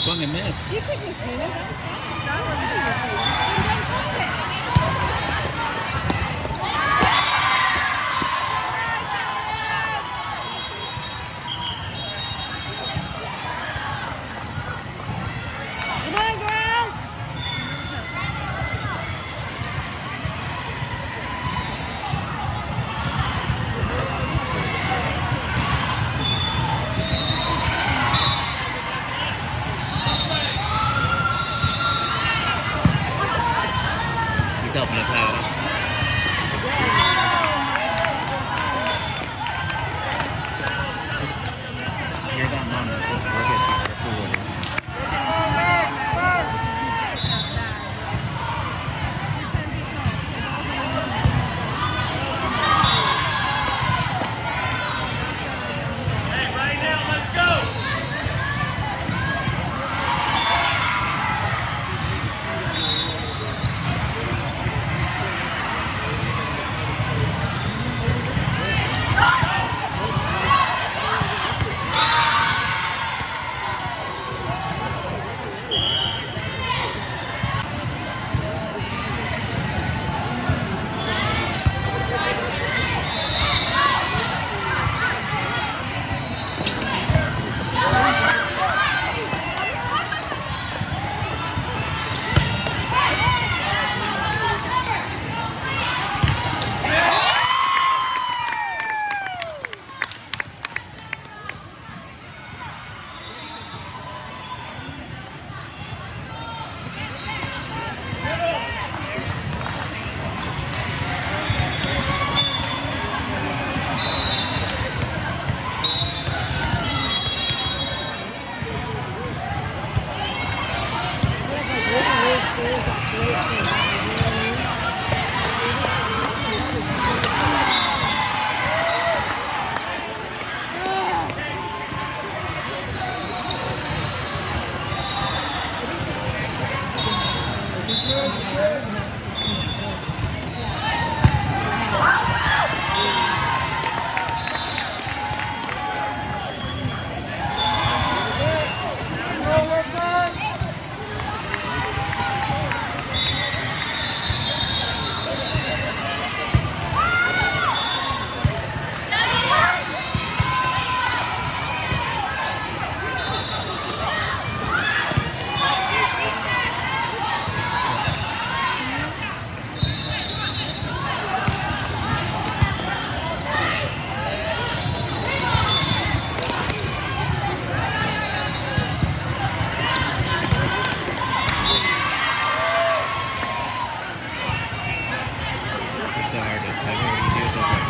swung and missed. You couldn't seen it. That was fine. I wasn't helping us out. It's so hard to like, what do you